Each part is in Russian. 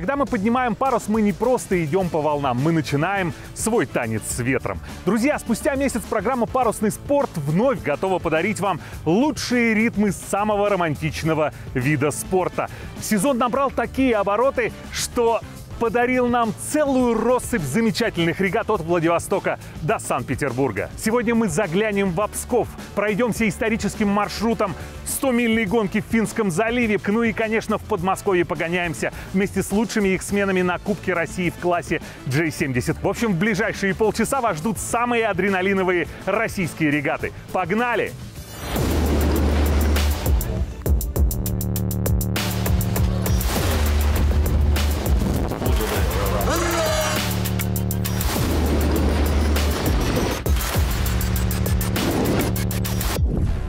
Когда мы поднимаем парус, мы не просто идем по волнам, мы начинаем свой танец с ветром. Друзья, спустя месяц программа «Парусный спорт» вновь готова подарить вам лучшие ритмы самого романтичного вида спорта. Сезон набрал такие обороты, что подарил нам целую россыпь замечательных регат от Владивостока до Санкт-Петербурга. Сегодня мы заглянем в Псков, пройдемся историческим маршрутом 100-мильной гонки в Финском заливе, ну и, конечно, в Подмосковье погоняемся вместе с лучшими их сменами на Кубке России в классе J70. В общем, в ближайшие полчаса вас ждут самые адреналиновые российские регаты. Погнали!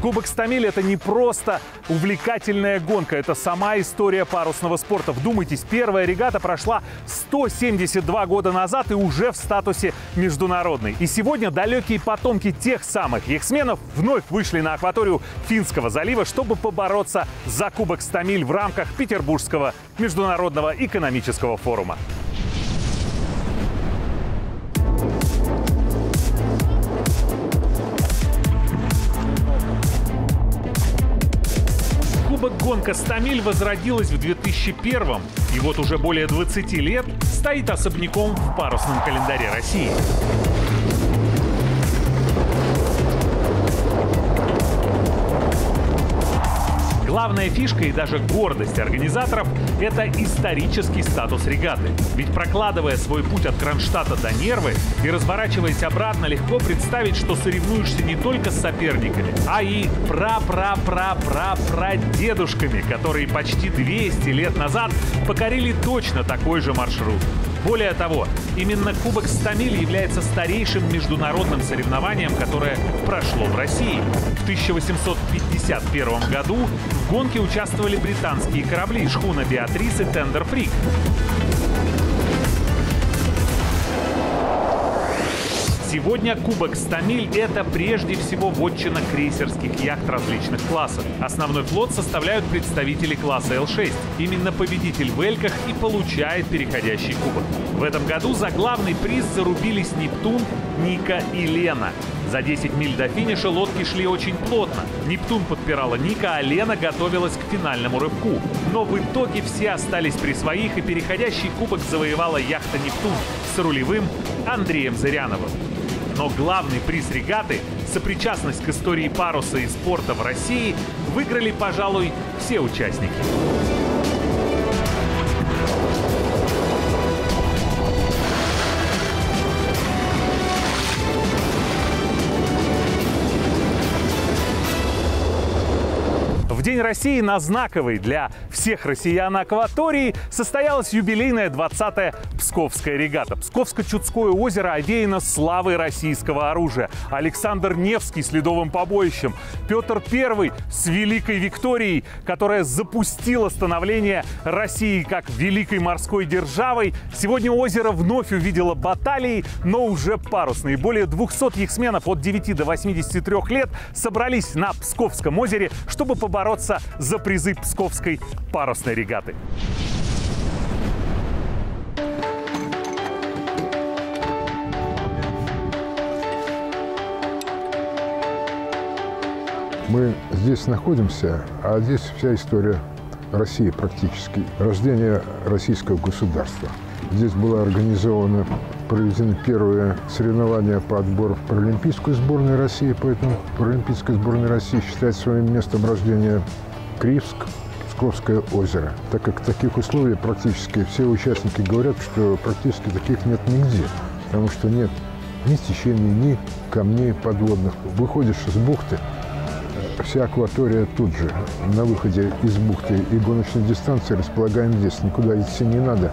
Кубок Стамиль – это не просто увлекательная гонка, это сама история парусного спорта. Вдумайтесь, первая регата прошла 172 года назад и уже в статусе международной. И сегодня далекие потомки тех самых яхтсменов вновь вышли на акваторию Финского залива, чтобы побороться за Кубок Стамиль в рамках Петербургского международного экономического форума. Гонка «Стамиль» возродилась в 2001 и вот уже более 20 лет стоит особняком в парусном календаре России. Главная фишка и даже гордость организаторов – это исторический статус регаты. Ведь прокладывая свой путь от Кронштадта до Нервы и разворачиваясь обратно, легко представить, что соревнуешься не только с соперниками, а и пра-пра-пра-пра-пра-дедушками, которые почти 200 лет назад покорили точно такой же маршрут. Более того, именно Кубок Стамиль является старейшим международным соревнованием, которое прошло в России. В 1851 году в гонке участвовали британские корабли шхуна «Беатрис» и «Тендер Фрик». Сегодня Кубок Стамиль – это прежде всего вотчина крейсерских яхт различных классов. Основной флот составляют представители класса Л-6. Именно победитель в Эльках и получает переходящий кубок. В этом году за главный приз зарубились Нептун, Ника и Лена. За 10 миль до финиша лодки шли очень плотно. Нептун подпирала Ника, а Лена готовилась к финальному рывку. Но в итоге все остались при своих, и переходящий кубок завоевала яхта «Нептун» с рулевым Андреем Зыряновым. Но главный приз регаты – сопричастность к истории паруса и спорта в России – выиграли, пожалуй, все участники. День России на знаковой для всех россиян акватории состоялась юбилейная 20-я Псковская регата. Псковско-Чудское озеро овеяно славой российского оружия. Александр Невский с ледовым побоищем. Петр I с Великой Викторией, которая запустила становление России как великой морской державой. Сегодня озеро вновь увидело баталии, но уже парусные. Более 200 яхтсменов от 9 до 83 лет собрались на Псковском озере, чтобы побороться за призы Псковской парусной регаты. Мы здесь находимся, а здесь вся история России практически. Рождение российского государства. Здесь было организовано, проведены первые соревнования по отбору в паралимпийскую сборную России, поэтому паралимпийская сборная России считает своим местом рождения Кривск, Псковское озеро. Так как в таких условиях практически все участники говорят, что практически таких нет нигде, потому что нет ни течений, ни камней подводных. Выходишь из бухты, вся акватория тут же, на выходе из бухты и гоночной дистанции располагаем здесь. Никуда идти не надо.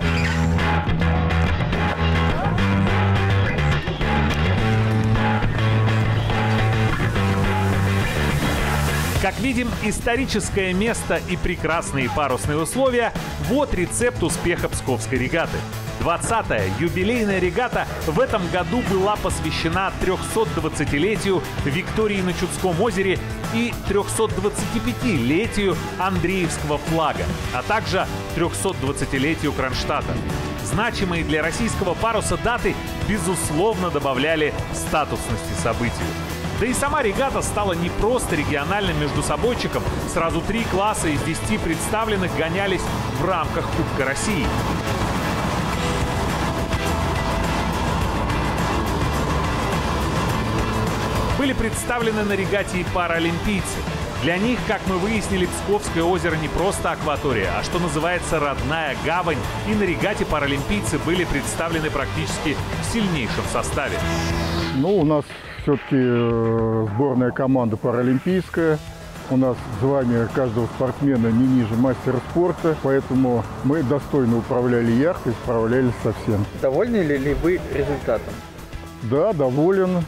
Видим, историческое место и прекрасные парусные условия – вот рецепт успеха Псковской регаты. 20-я юбилейная регата в этом году была посвящена 320-летию Виктории на Чудском озере и 325-летию Андреевского флага, а также 320-летию Кронштадта. Значимые для российского паруса даты, безусловно, добавляли статусности событию. Да и сама регата стала не просто региональным междусобойчиком. Сразу три класса из десяти представленных гонялись в рамках Кубка России. Были представлены на регате и паралимпийцы. Для них, как мы выяснили, Псковское озеро не просто акватория, а что называется родная гавань. И на регате паралимпийцы были представлены практически в сильнейшем составе. Ну, у нас все-таки э, сборная команда паралимпийская. У нас звание каждого спортсмена не ниже мастера спорта, поэтому мы достойно управляли яхтой, справлялись со всем. Довольны ли вы результатом? Да, доволен.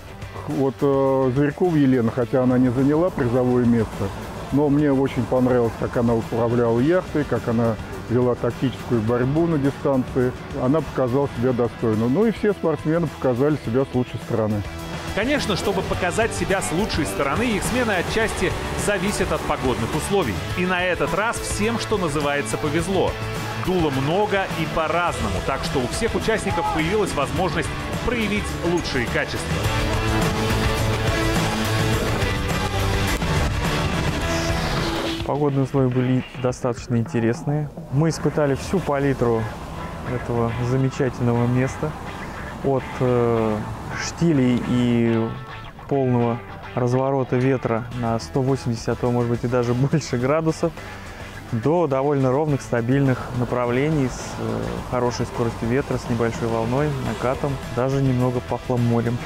Вот э, Зверькова Елена, хотя она не заняла призовое место, но мне очень понравилось, как она управляла яхтой, как она вела тактическую борьбу на дистанции. Она показала себя достойно. Ну и все спортсмены показали себя с лучшей стороны. Конечно, чтобы показать себя с лучшей стороны, их смены отчасти зависят от погодных условий. И на этот раз всем, что называется, повезло. Дуло много и по-разному, так что у всех участников появилась возможность проявить лучшие качества. Погодные условия были достаточно интересные. Мы испытали всю палитру этого замечательного места. От э, штилей и полного разворота ветра на 180, а то может быть и даже больше градусов, до довольно ровных, стабильных направлений с э, хорошей скоростью ветра, с небольшой волной, накатом, даже немного пахло морем.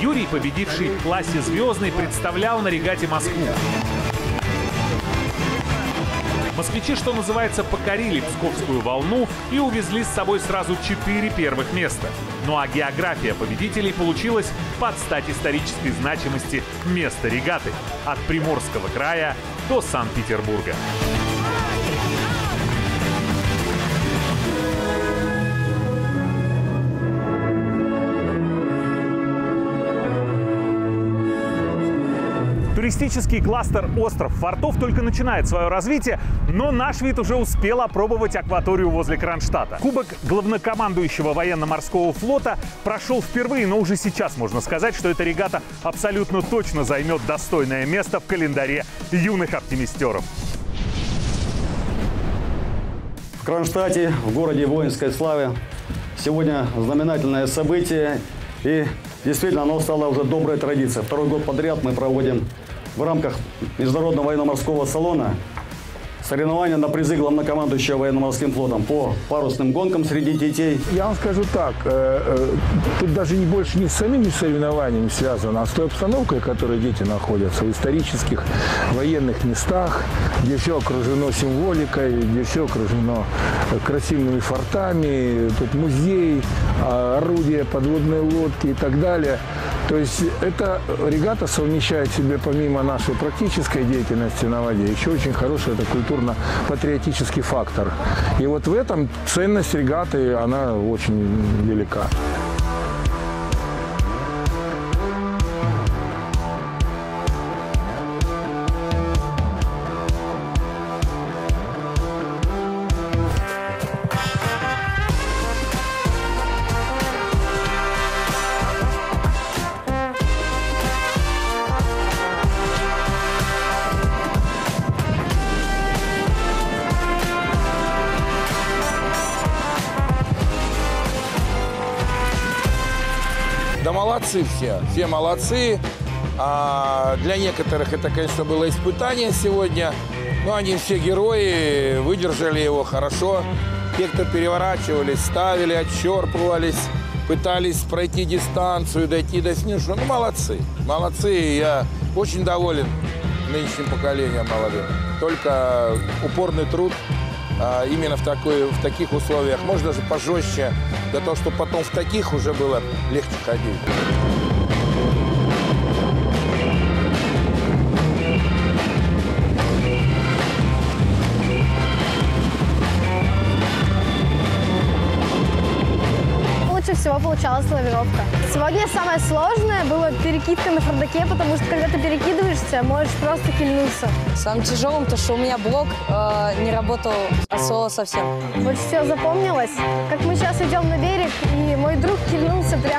Юрий, победивший в классе «Звездный», представлял на регате Москву. Москвичи, что называется, покорили Псковскую волну и увезли с собой сразу четыре первых места. Ну а география победителей получилась под стать исторической значимости места регаты от Приморского края до Санкт-Петербурга. Туристический кластер «Остров Фортов» только начинает свое развитие, но наш вид уже успел опробовать акваторию возле Кронштадта. Кубок главнокомандующего военно-морского флота прошел впервые, но уже сейчас можно сказать, что эта регата абсолютно точно займет достойное место в календаре юных оптимистеров. В Кронштадте, в городе воинской славы, сегодня знаменательное событие. И действительно, оно стало уже доброй традицией. Второй год подряд мы проводим в рамках Международного военно-морского салона соревнования на призы главнокомандующего военно-морским флотом по парусным гонкам среди детей. Я вам скажу так, э, э, тут даже не больше не с самими соревнованиями связано, а с той обстановкой, в которой дети находятся, в исторических военных местах, где все окружено символикой, где все окружено красивыми фортами, тут музей, а, орудия, подводные лодки и так далее. То есть эта регата совмещает в себе помимо нашей практической деятельности на воде еще очень хороший это культурно-патриотический фактор. И вот в этом ценность регаты, она очень велика. Все, молодцы. А для некоторых это, конечно, было испытание сегодня. Но они все герои, выдержали его хорошо. Те, кто переворачивались, ставили, отчерпывались, пытались пройти дистанцию, дойти до финиша. Ну, молодцы, молодцы. Я очень доволен нынешним поколением молодым. Только упорный труд а, именно в, такой, в таких условиях. Может, даже пожестче, для того, чтобы потом в таких уже было легче ходить. Осталась лавировка. Сегодня самое сложное было перекидка на фардаке, потому что когда ты перекидываешься, можешь просто кильнуться. Самым тяжелым то, что у меня блок э, не работал от слова совсем. Больше всего запомнилось, как мы сейчас идем на берег, и мой друг кильнулся прям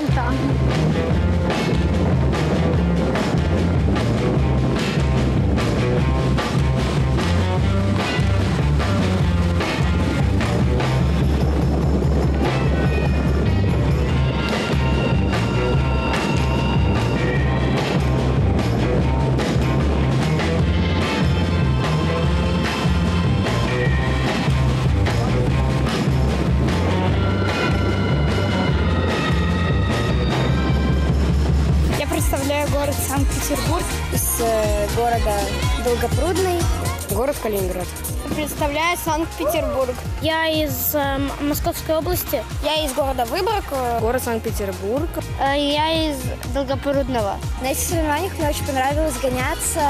Представляю Санкт-Петербург. Я из э, Московской области. Я из города Выборг, э, город Санкт-Петербург. Я из Долгопрудного. На этих соревнованиях мне очень понравилось гоняться,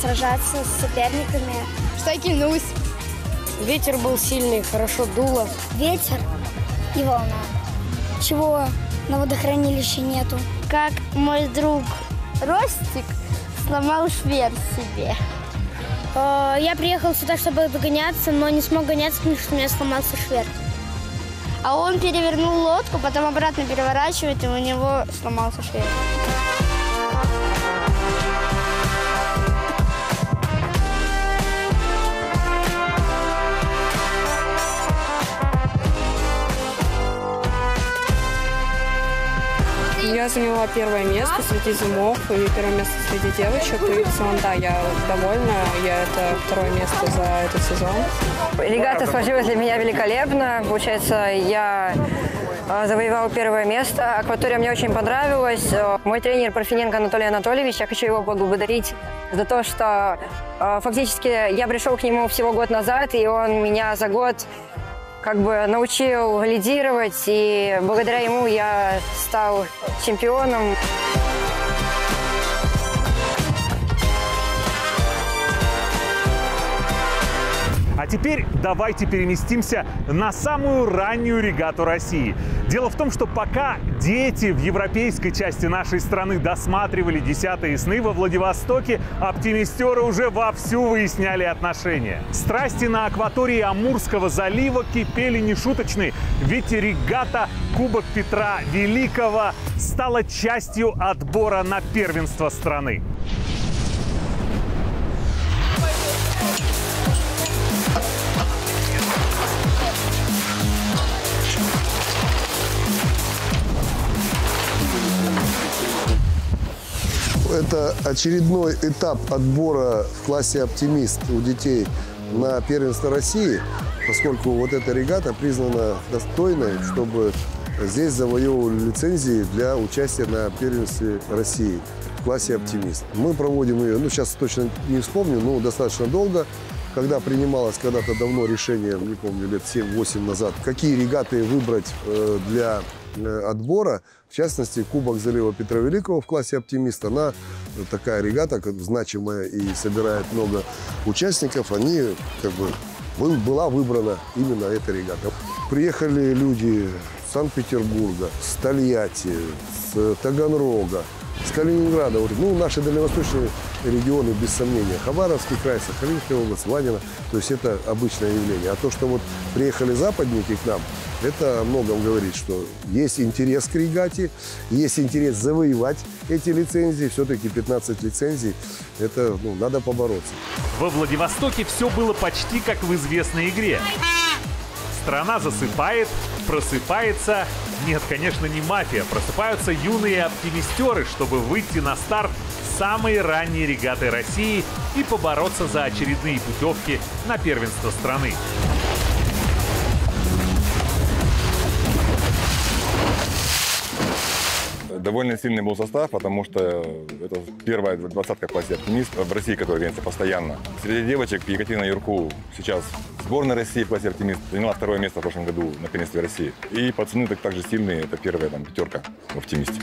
сражаться с соперниками. Что я кильнулась? Ветер был сильный, хорошо дуло. Ветер и волна. Чего на водохранилище нету. Как мой друг Ростик сломал швер себе. Э, Я приехал сюда, чтобы погоняться, но не смог гоняться, потому что у меня сломался швер. А он перевернул лодку, потом обратно переворачивает, и у него сломался швер. Я заняла первое место среди зимов и первое место среди девочек. И в целом, да, я довольна. Я это второе место за этот сезон. Регата сложилась для меня великолепно. Получается, я э, завоевала первое место. Акватория мне очень понравилась. Э, Мой тренер Парфиненко Анатолий Анатольевич, я хочу его поблагодарить за то, что э, фактически я пришел к нему всего год назад, и он меня за год как бы научил лидировать, и благодаря ему я стал чемпионом. А теперь давайте переместимся на самую раннюю регату России. Дело в том, что пока дети в европейской части нашей страны досматривали десятые сны во Владивостоке, оптимистеры уже вовсю выясняли отношения. Страсти на акватории Амурского залива кипели нешуточные, ведь регата Кубок Петра Великого стала частью отбора на первенство страны. Это очередной этап отбора в классе «Оптимист» у детей на первенство России, поскольку вот эта регата признана достойной, чтобы здесь завоевывали лицензии для участия на первенстве России в классе «Оптимист». Мы проводим ее, ну сейчас точно не вспомню, но достаточно долго. Когда принималось когда-то давно решение, не помню, лет 7-8 назад, какие регаты выбрать э, для отбора, в частности, Кубок залива Петра Великого в классе «Оптимист», она такая регата, значимая и собирает много участников, они как бы был- была выбрана именно эта регата. Приехали люди Санкт-Петербурга, с Тольятти, с Таганрога, с Калининграда. Ну, наши дальневосточные регионы, без сомнения. Хабаровский край, Сахалинская область, Ванина. То есть это обычное явление. А то, что вот приехали западники к нам, это о многом говорит, что есть интерес к регате, есть интерес завоевать эти лицензии. Все-таки 15 лицензий, это ну, надо побороться. Во Владивостоке все было почти как в известной игре. Страна засыпает, просыпается. Нет, конечно, не мафия. Просыпаются юные оптимистеры, чтобы выйти на старт самой ранней регаты России и побороться за очередные путевки на первенство страны. Довольно сильный был состав, потому что это первая двадцатка классе «Оптимист» в России, которая гоняется постоянно. Среди девочек Екатерина Юрку сейчас сборная России в «Оптимист» заняла второе место в прошлом году на первенстве России. И пацаны так, также сильные, это первая там, пятерка в «Оптимисте».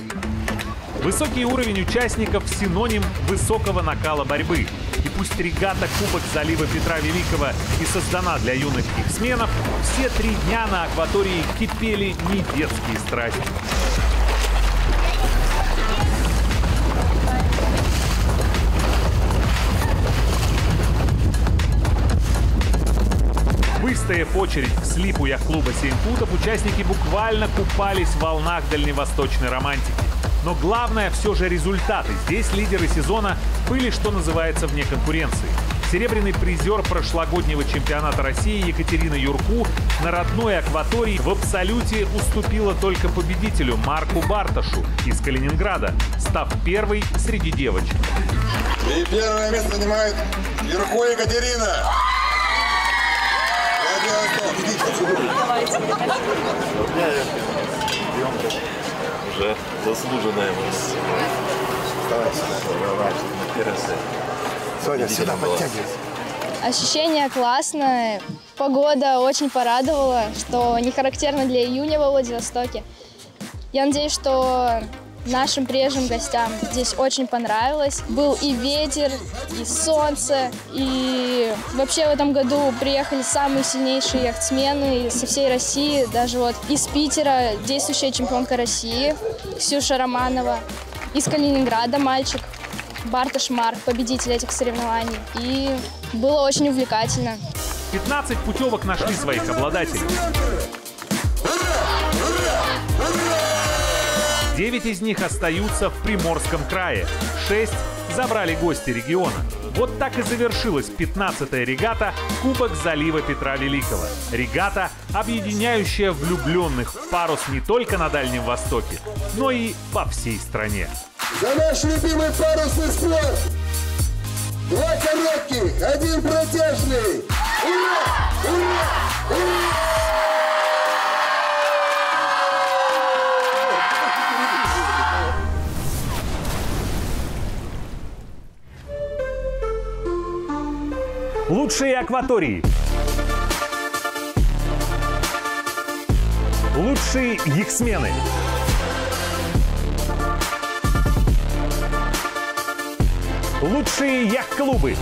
Высокий уровень участников – синоним высокого накала борьбы. И пусть регата Кубок залива Петра Великого и создана для юных спортсменов, все три дня на акватории кипели не детские страсти. Выстояв очередь в слипу яхт-клуба «Семь футов», участники буквально купались в волнах дальневосточной романтики. Но главное все же результаты. Здесь лидеры сезона были, что называется, вне конкуренции. Серебряный призер прошлогоднего чемпионата России Екатерина Юрку на родной акватории в абсолюте уступила только победителю Марку Барташу из Калининграда, став первой среди девочек. И первое место занимает Юрко Екатерина. Давайте. Уже заслуженная мисс. Соня, сюда подтягивайся. Ощущение классное. Погода очень порадовала, что не характерно для июня во Владивостоке. Я надеюсь, что нашим прежним гостям здесь очень понравилось. Был и ветер, и солнце, и вообще в этом году приехали самые сильнейшие яхтсмены со всей России, даже вот из Питера действующая чемпионка России Ксюша Романова, из Калининграда мальчик Барташ Марк, победитель этих соревнований. И было очень увлекательно. 15 путевок нашли своих обладателей. Девять из них остаются в Приморском крае. Шесть забрали гости региона. Вот так и завершилась 15-я регата Кубок залива Петра Великого. Регата, объединяющая влюбленных в парус не только на Дальнем Востоке, но и по всей стране. За наш любимый парусный спорт! Два коротких, один протяжный! Ура! Ура! Ура! Лучшие акватории. Лучшие яхтсмены. Лучшие яхт-клубы.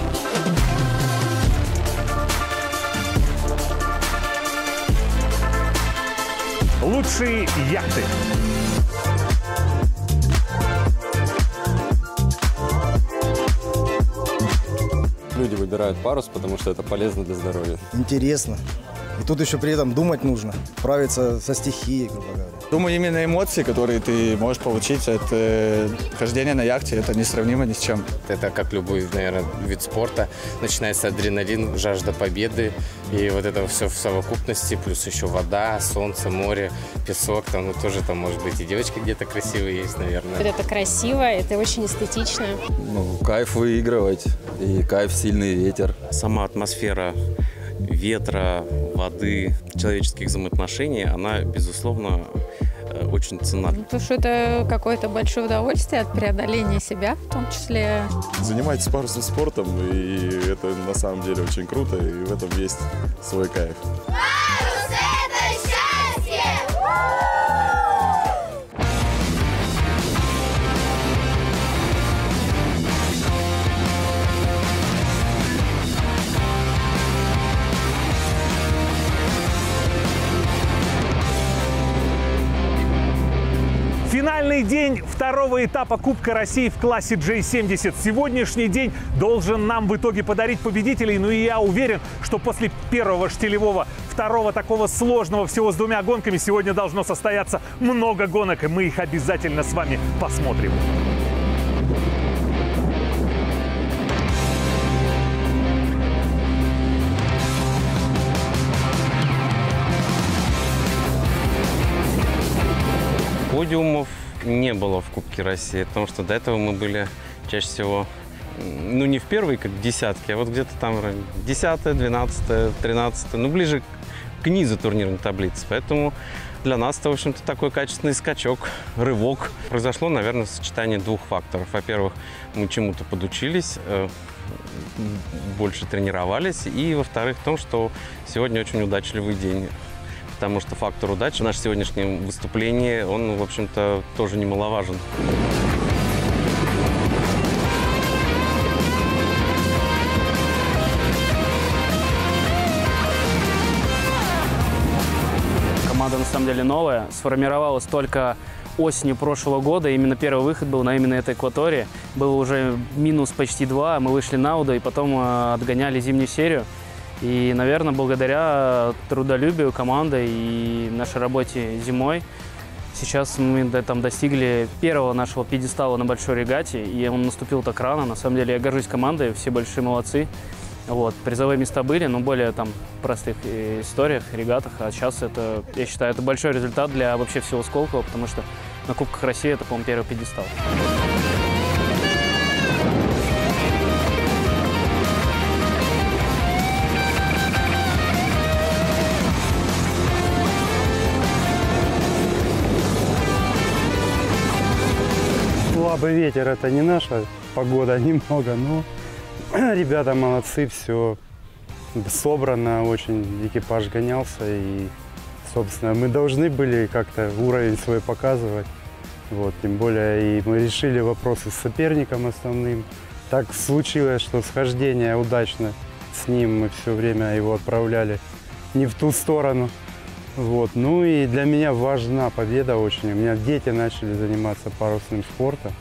Лучшие яхты. Выбирают парус, потому что это полезно для здоровья. Интересно. И тут еще при этом думать нужно, справиться со стихией, грубо говоря. Думаю, именно эмоции, которые ты можешь получить от э, хождения на яхте, это несравнимо ни с чем. Это как любой, наверное, вид спорта. Начинается адреналин, жажда победы. И вот это все в совокупности, плюс еще вода, солнце, море, песок. Там ну, тоже там, может быть, и девочки где-то красивые есть, наверное. Это красиво, это очень эстетично. Ну, кайф выигрывать и кайф сильный ветер. Сама атмосфера ветра, воды, человеческих взаимоотношений, она, безусловно, э, очень ценна. Ну, потому что это какое-то большое удовольствие от преодоления себя в том числе. Занимайтесь парусным спортом, и это на самом деле очень круто, и в этом есть свой кайф. Финальный день второго этапа Кубка России в классе J70. Сегодняшний день должен нам в итоге подарить победителей. Ну и я уверен, что после первого штилевого, второго такого сложного всего с двумя гонками сегодня должно состояться много гонок. И мы их обязательно с вами посмотрим. Подиумов не было в Кубке России, потому что до этого мы были чаще всего, ну не в первой, как десятки, а вот где-то там 10, 12, 13, ну ближе к низу турнирной таблицы. Поэтому для нас это, в общем-то, такой качественный скачок, рывок. Произошло, наверное, сочетание двух факторов. Во-первых, мы чему-то подучились, э, больше тренировались. И, во-вторых, в том, что сегодня очень удачливый день потому что фактор удачи в нашем сегодняшнем выступлении, он, в общем-то, тоже немаловажен. Команда, на самом деле, новая. Сформировалась только осенью прошлого года. Именно первый выход был на именно этой экватории. Было уже минус почти два, мы вышли на Уду и потом э, отгоняли зимнюю серию. И, наверное, благодаря трудолюбию команды и нашей работе зимой Сейчас мы там достигли первого нашего пьедестала на большой регате, и он наступил так рано. На самом деле я горжусь командой, все большие молодцы. Вот, призовые места были, но более там простых историях, регатах. А сейчас это, я считаю, это большой результат для вообще всего Сколково, потому что на Кубках России это, по-моему, первый пьедестал. Слабый ветер, это не наша погода немного, но ребята молодцы, все собрано, очень экипаж гонялся и, собственно, мы должны были как-то уровень свой показывать. Вот, тем более и мы решили вопросы с соперником основным. Так случилось, что схождение удачно с ним, мы все время его отправляли не в ту сторону. Вот. Ну и для меня важна победа очень. У меня дети начали заниматься парусным спортом,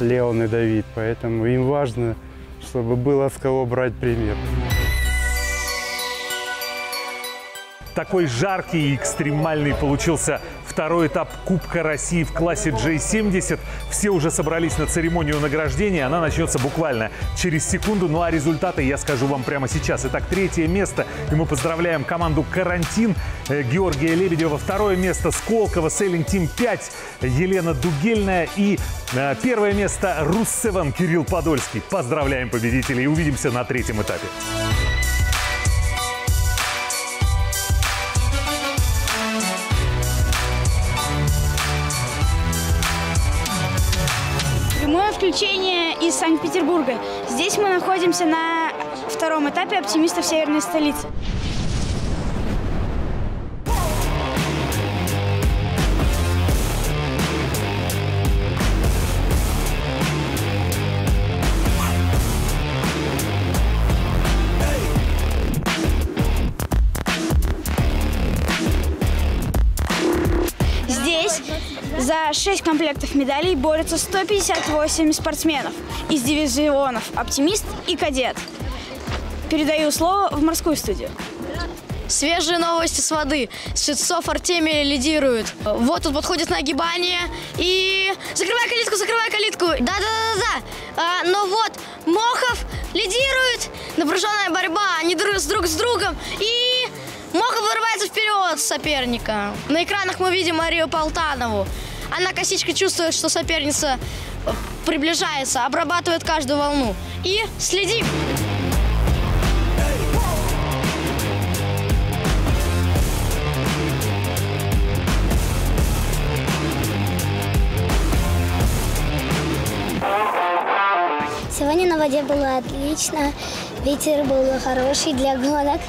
Леон и Давид, поэтому им важно, чтобы было с кого брать пример. Такой жаркий и экстремальный получился второй этап Кубка России в классе J70. Все уже собрались на церемонию награждения. Она начнется буквально через секунду. Ну а результаты я скажу вам прямо сейчас. Итак, третье место. И мы поздравляем команду «Карантин» э, Георгия Лебедева. Второе место Сколково, Селлинг Тим 5, Елена Дугельная. И э, первое место Руссеван Кирилл Подольский. Поздравляем победителей увидимся на третьем этапе. Включение из Санкт-Петербурга. Здесь мы находимся на втором этапе оптимистов северной столицы. Комплектов медалей борются 158 спортсменов из дивизионов «Оптимист» и «Кадет». Передаю слово в морскую студию. Свежие новости с воды. Светцов Артемий лидирует. Вот тут подходит на огибание. И... Закрывай калитку, закрывай калитку. Да-да-да-да. А, но вот Мохов лидирует. Напряженная борьба. Они друг с друг с другом. И... Мохов вырывается вперед соперника. На экранах мы видим Марию Полтанову. Она косичкой чувствует, что соперница приближается, обрабатывает каждую волну. И следим. Сегодня на воде было отлично, ветер был хороший для гонок.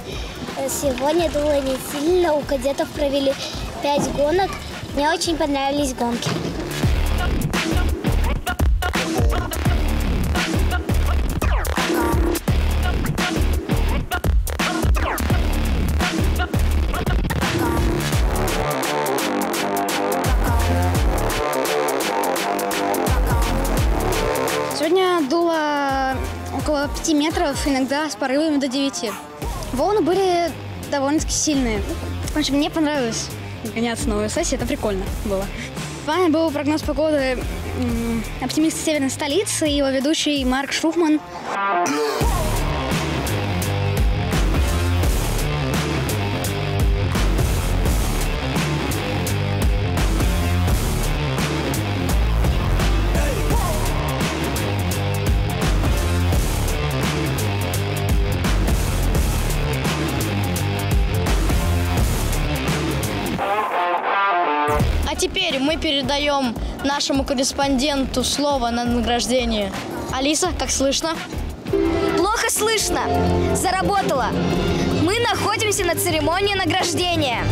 Сегодня дуло не сильно, у кадетов провели пять гонок. Мне очень понравились гонки. Сегодня дуло около 5 метров, иногда с порывами до 9. Волны были довольно-таки сильные. В общем, мне понравилось гоняться на ОСС, это прикольно было. С вами был прогноз погоды оптимист Северной столицы и его ведущий Марк Шухман. Передаем нашему корреспонденту слово на награждение. Алиса, как слышно? Плохо слышно. Заработала. Мы находимся на церемонии награждения.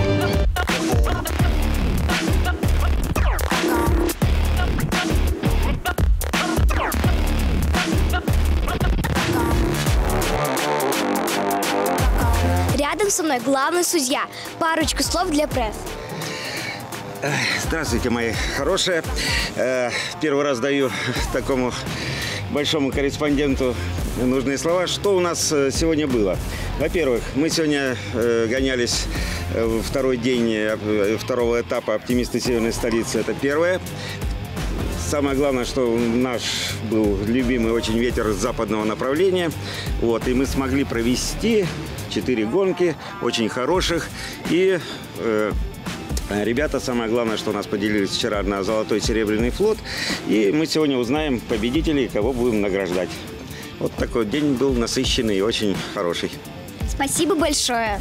Рядом со мной главный судья. Парочку слов для пресс. Здравствуйте, мои хорошие. Э, Первый раз даю такому большому корреспонденту нужные слова. Что у нас э, сегодня было? Во-первых, мы сегодня э, гонялись второй день второго этапа «Оптимисты северной столицы». Это первое. Самое главное, что наш был любимый очень ветер с западного направления. Вот, и мы смогли провести четыре гонки, очень хороших. И Ребята, самое главное, что у нас поделились вчера на золотой и серебряный флот. И мы сегодня узнаем победителей, кого будем награждать. Вот такой день был насыщенный и очень хороший. Спасибо большое.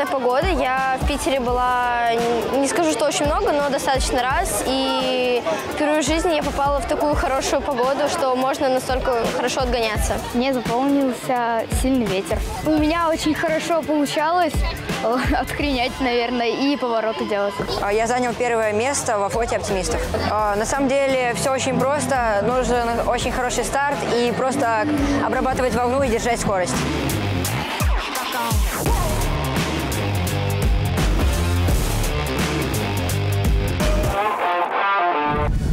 Наверное, погода. Я в Питере была, не скажу, что очень много, но достаточно раз. И впервые в жизни я попала в такую хорошую погоду, что можно настолько хорошо отгоняться. Мне запомнился сильный ветер. У меня очень хорошо получалось э, откренять, наверное, и повороты делать. А, Я занял первое место во флоте оптимистов. А, На самом деле все очень просто. Нужен очень хороший старт и просто обрабатывать волну и держать скорость.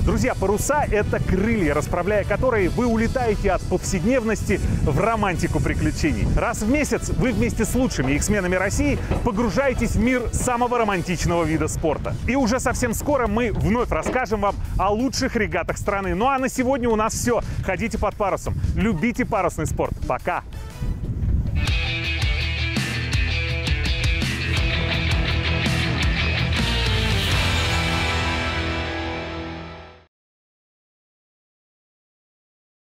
Друзья, паруса — это крылья, расправляя которые вы улетаете от повседневности в романтику приключений. Раз в месяц вы вместе с лучшими эксменами России погружаетесь в мир самого романтичного вида спорта. И уже совсем скоро мы вновь расскажем вам о лучших регатах страны. Ну а на сегодня у нас все. Ходите под парусом, любите парусный спорт. Пока!